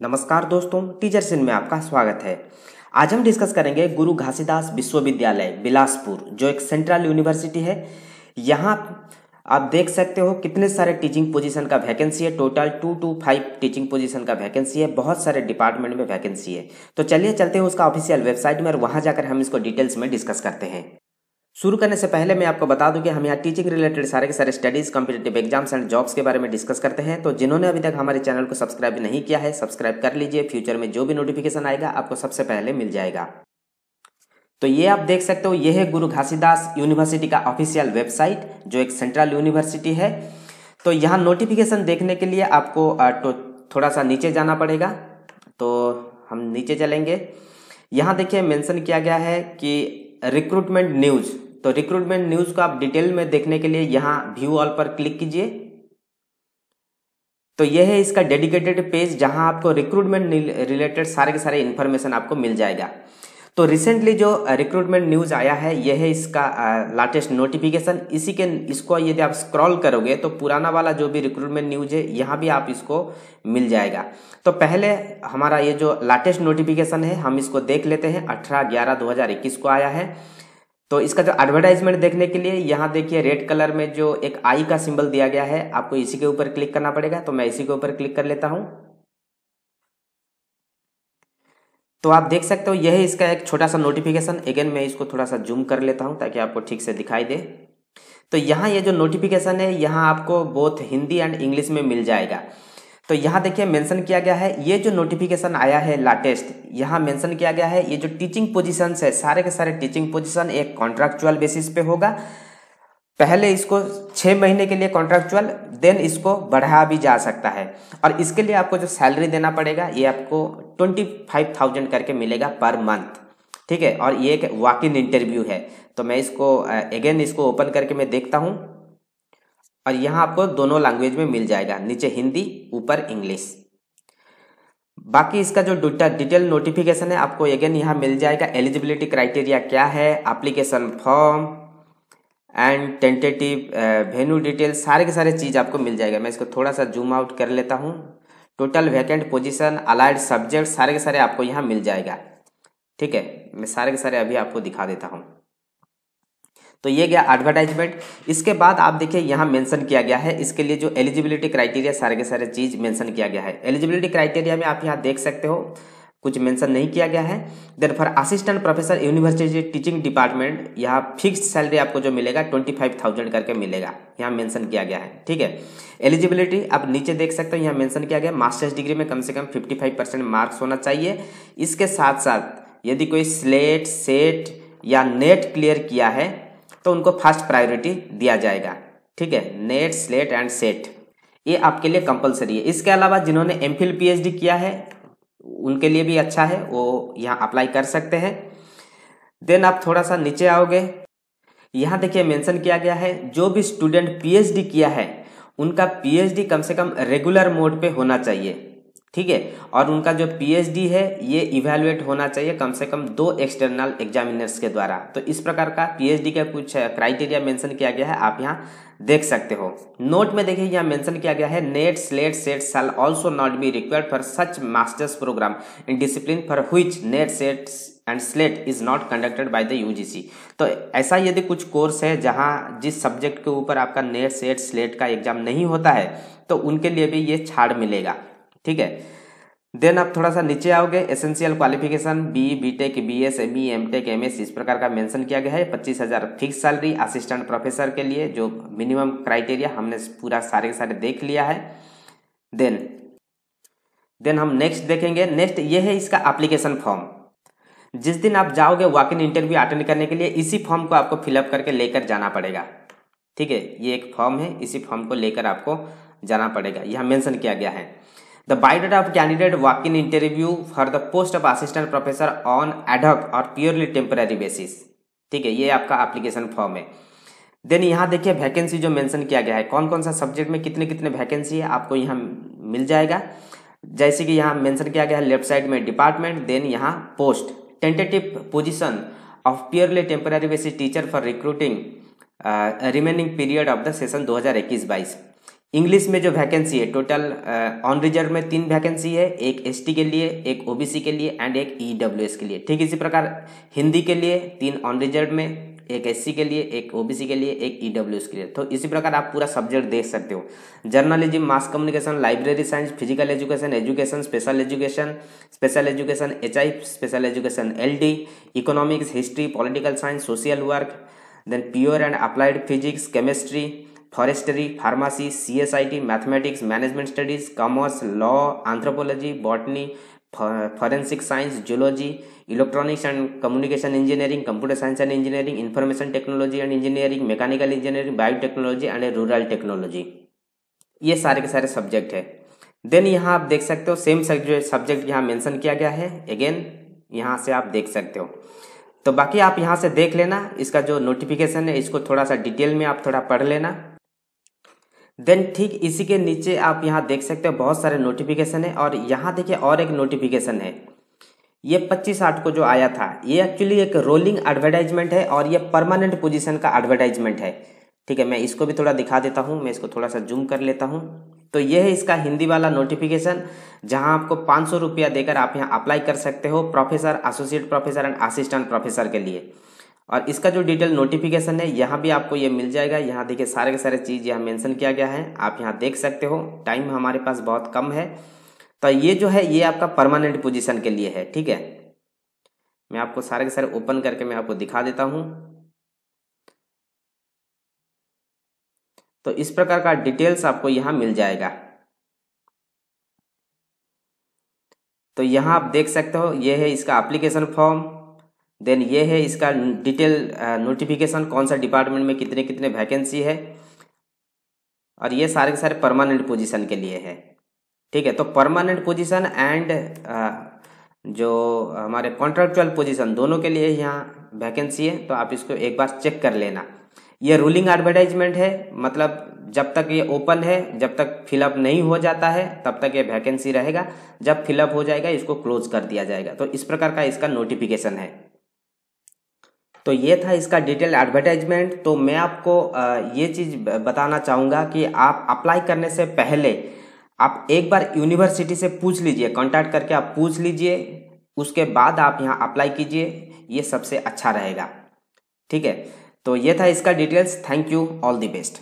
नमस्कार दोस्तों, टीचर सिंह में आपका स्वागत है। आज हम डिस्कस करेंगे गुरु घासीदास विश्वविद्यालय, बिलासपुर, जो एक सेंट्रल यूनिवर्सिटी है। यहाँ आप देख सकते हो कितने सारे टीचिंग पोजीशन का वैकेंसी है। Total two two five teaching position का वैकेंसी है। बहुत सारे डिपार्टमेंट में वैकेंसी है। तो चलिए चलते हैं उसका ऑफिशियल वेबसाइट में और वहाँ जाकर हम इसको डिटेल्स में डिस्कस करते हैं। शुरू करने से पहले मैं आपको बता दूँ कि हम यहाँ टीचिंग रिलेटेड सारे के सारे studies competitive exams and jobs के बारे में डिस्कस करते हैं। तो जिन्होंने अभी तक हमारे चैनल को सब्सक्राइब नहीं किया है सब्सक्राइब कर लीजिए। फ्यूचर में जो भी नोटिफिकेशन आएगा, आपको सबसे पहले मिल जाएगा। तो ये आप देख सकते हो ये है गुरु घासीदास यूनिवर्सिटी का ऑफिशियल वेबसाइट जो एक सेंट्रल यूनिवर्सिटी है। तो यहाँ नोटिफिकेशन देखने के लिए आपको तो थोड़ा सा नीचे जाना पड़ेगा। तो हम नीचे चलेंगे। यहाँ देखिए मेंशन किया गया है कि रिक्रूटमेंट न्यूज़ तो रिक्रूटमेंट न्यूज़ को आप डिटेल में देखने के लिए यहाँ व्यू ऑल पर क्लिक कीजिए। तो यह है इसका डेडिकेटेड पेज जहाँ आपको रिक्रूटमेंट रिलेटेड सारे के सारे इन्फॉर्मेशन आपको मिल जाएगा। तो रिसेंटली जो रिक्रूटमेंट न्यूज़ आया है, यह है इसका लाटेस्ट नोटिफिकेशन इसी के, इसको यदि आप स्क्रॉल करोगे तो पुराना वाला जो भी रिक्रूटमेंट न्यूज़ है, यहाँ भी आप इसको मिल जाएगा। तो पहले हमारा ये जो लाटेस्ट नोटिफिकेशन है, हम इसको देख लेते हैं। अठारह ग्यारह दो हज़ार इक्कीस को आया है। तो इसका जो एडवर्टाइजमेंट देखने के लिए, यहाँ देखिए रेड कलर में जो एक आई का सिंबल दिया गया है, आपको इसी के ऊपर क्लिक करना पड़ेगा। तो मैं इसी के ऊपर क्लिक कर लेता हूँ। तो आप देख सकते हो, यह इसका एक छोटा सा नोटिफिकेशन अगेन मैं इसको थोड़ा सा जूम कर लेता हूँ ताकि आपको ठीक से दिखाई दे। तो यहाँ ये जो नोटिफिकेशन है, यहाँ आपको बोथ हिंदी एंड इंग्लिश में मिल जाएगा। तो यहाँ देखिए मेंशन किया गया है। ये जो नोटिफिकेशन आया है लाटेस्ट यहाँ मेंशन किया गया है, ये जो टीचिंग पोजीशन है, सारे के सारे टीचिंग पोजीशन एक कॉन्ट्रैक्चुअल बेसिस पे होगा। पहले इसको छः महीने के लिए कॉन्ट्रैक्चुअल देन इसको बढ़ाया भी जा सकता है। और इसके लिए आपको जो सैलरी देना पड़ेगा, ये आपको ट्वेंटी फाइव थाउज़ेंड करके मिलेगा पर मंथ ठीक है? और ये एक वॉक इन इंटरव्यू है। तो मैं इसको अगेन इसको ओपन करके मैं देखता हूँ। और यहाँ आपको दोनों लैंग्वेज में मिल जाएगा। नीचे हिंदी, ऊपर इंग्लिश बाकी इसका जो डिटेल नोटिफिकेशन है, आपको अगेन यहाँ मिल जाएगा। एलिजिबिलिटी क्राइटेरिया क्या है? Application form and tentative venue detail सारे के सारे चीज़ आपको मिल जाएगा। मैं इसको थोड़ा सा जूम आउट कर लेता हूँ। Total vacant position, allied subject सारे के सारे आपको यहाँ मिल जाएगा। ठीक है? मैं सारे के सारे अभी आपको दिखा देता हूँ। तो ये गया एडवर्टाइजमेंट इसके बाद आप देखिए यहाँ मेंशन किया गया है। इसके लिए जो एलिजिबिलिटी क्राइटेरिया सारे के सारे चीज़ मेंशन किया गया है। एलिजिबिलिटी क्राइटेरिया में आप यहाँ देख सकते हो। कुछ मेंशन नहीं किया गया है। Then for assistant professor university teaching department यहाँ फिक्स सैलरी आपको जो मिलेगा ट्वेंटी फाइव थाउज़ेंड करके मिलेगा। यहाँ मेंशन किया गया है। ठीक है? एलिजिबिलिटी आप नीचे देख सकते हो, यहाँ मेंशन किया गया मास्टर्स डिग्री में कम से कम फिफ्टी फाइव परसेंट मार्क्स होना चाहिए। इसके साथ साथ यदि कोई स्लेट सेट या नेट क्लियर किया है तो उनको फ़र्स्ट प्रायोरिटी दिया जाएगा। ठीक है? नेट स्लेट एंड सेट ये आपके लिए कंपलसरी है। इसके अलावा जिन्होंने एम फिल किया है उनके लिए भी अच्छा है, वो यहाँ अप्लाई कर सकते हैं। देन आप थोड़ा सा नीचे आओगे। यहाँ देखिए मेंशन किया गया है, जो भी स्टूडेंट पीएचडी किया है, उनका पीएचडी कम से कम रेगुलर मोड पे होना चाहिए। ठीक है? और उनका जो पीएचडी है, ये इवेलुएट होना चाहिए कम से कम दो एक्सटर्नल एग्जामिनर्स के द्वारा। तो इस प्रकार का पीएचडी का कुछ क्राइटेरिया मेंशन किया गया है, आप यहाँ देख सकते हो। नोट में देखिए, यहाँ मेंशन किया गया है NET SLET SET shall also not be required for such masters programme in discipline for which NET SET and SLET is not conducted by the UGC तो ऐसा यदि कुछ कोर्स है, जहाँ जिस सब्जेक्ट के ऊपर आपका नेट सेट स्लेट का एग्ज़ाम नहीं होता है तो उनके लिए भी ये छाड़ मिलेगा। ठीक है? देन आप थोड़ा सा नीचे आओगे essential qualification B B tech B S M E M tech M S इस प्रकार का मेंशन किया गया है। पच्चीस हज़ार फिक्स सैलरी असिस्टेंट प्रोफेसर के लिए, जो मिनिमम क्राइटेरिया हमने पूरा सारे के सारे देख लिया है। देन देन हम नेक्स्ट देखेंगे। नेक्स्ट ये है इसका एप्लीकेशन फॉर्म जिस दिन आप जाओगे वॉक इन इंटरव्यू अटेंड करने के लिए, इसी फॉर्म को आपको फिलअप करके लेकर जाना पड़ेगा। ठीक है? ये एक फॉर्म है, इसी फॉर्म को लेकर आपको जाना पड़ेगा। यह मेंशन किया गया है। Biodata of candidate walk in interview for the post of assistant professor on ad hoc और प्योरली टेम्पररी बेसिस ठीक है, ये आपका एप्लीकेशन फॉर्म है। देन यहाँ देखिए वैकेंसी जो मेंशन किया गया है कौन कौन सा सब्जेक्ट में कितने कितने वैकेंसी है, आपको यहाँ मिल जाएगा। जैसे कि यहाँ मेंशन किया गया है लेफ़्ट साइड में डिपार्टमेंट देन यहाँ post tentative position of purely temporary basis teacher for recruiting remaining period of the session दो हज़ार इक्कीस बाईस। इंग्लिश में जो वैकेंसी है टोटल ऑन रिज़र्व में तीन वैकेंसी है, एक एसटी के लिए, एक ओबीसी के लिए एंड एक ईडब्ल्यूएस के लिए। ठीक इसी प्रकार हिंदी के लिए तीन ऑन रिज़र्व में, एक एससी के लिए, एक ओबीसी के लिए, एक ईडब्ल्यूएस के लिए। तो इसी प्रकार आप पूरा सब्जेक्ट देख सकते हो। Journalism mass communication library science physical education education special education special education HI special education LD economics history political science social work then pure and applied physics chemistry forestry pharmacy C S I T mathematics management studies commerce law anthropology botany forensic science zoology electronics and communication engineering computer science and engineering information technology and engineering mechanical engineering biotechnology and rural technology ये सारे के सारे subject है। Then यहाँ आप देख सकते हो सेम सब्जेक्ट यहाँ मेंशन किया गया है। अगेन यहाँ से आप देख सकते हो। तो बाकी आप यहाँ से देख लेना, इसका जो नोटिफिकेशन है, इसको थोड़ा सा डिटेल में आप थोड़ा पढ़ लेना। देन ठीक इसी के नीचे आप यहाँ देख सकते हो बहुत सारे नोटिफिकेशन है और यहाँ देखिए और एक नोटिफिकेशन है। ये पच्चीस आठ को जो आया था, ये एक्चुअली एक रोलिंग एडवर्टाइजमेंट है और ये परमानेंट पोजीशन का एडवर्टाइजमेंट है। ठीक है, मैं इसको भी थोड़ा दिखा देता हूँ, मैं इसको थोड़ा सा जूम कर लेता हूँ। तो ये है इसका हिंदी वाला नोटिफिकेशन जहाँ आपको पाँच सौ रुपया देकर आप यहाँ अप्लाई कर सकते हो professor associate professor and assistant professor के लिए। और इसका जो डिटेल नोटिफिकेशन है, यहाँ भी आपको ये मिल जाएगा। यहाँ देखिए, सारे के सारे चीज़ यहाँ मेंशन किया गया है। आप यहाँ देख सकते हो टाइम हमारे पास बहुत कम है। तो ये जो है, ये आपका परमानेंट पोजीशन के लिए है, ठीक है? मैं आपको सारे के सारे ओपन करके मैं आपको दिखा देता हूँ। तो इस प्रकार का डिटेल्स आपको यहाँ मिल जाएगा। तो यहाँ आप देख सकते हो, ये है इसका एप्लीकेशन फॉर्म देन ये है इसका डिटेल नोटिफिकेशन कौन सा डिपार्टमेंट में कितने कितने वैकेंसी है। और ये सारे के सारे परमानेंट पोजीशन के लिए है। ठीक है तो परमानेंट पोजीशन एंड जो हमारे कॉन्ट्रेक्चुअल पोजीशन दोनों के लिए यहाँ वैकेंसी है तो आप इसको एक बार चेक कर लेना। ये रूलिंग एडवर्टाइजमेंट है मतलब जब तक ये ओपन है, जब तक फिलअप नहीं हो जाता है, तब तक ये वैकेंसी रहेगा। जब फिलअप हो जाएगा, इसको क्लोज कर दिया जाएगा। तो इस प्रकार का इसका नोटिफिकेशन है। तो ये था इसका डिटेल एडवर्टाइजमेंट तो मैं आपको ये चीज़ बताना चाहूँगा कि आप अप्लाई करने से पहले आप एक बार यूनिवर्सिटी से पूछ लीजिए कॉन्टैक्ट करके आप पूछ लीजिए, उसके बाद आप यहाँ अप्लाई कीजिए, ये सबसे अच्छा रहेगा। ठीक है? तो ये था इसका details thank you all the best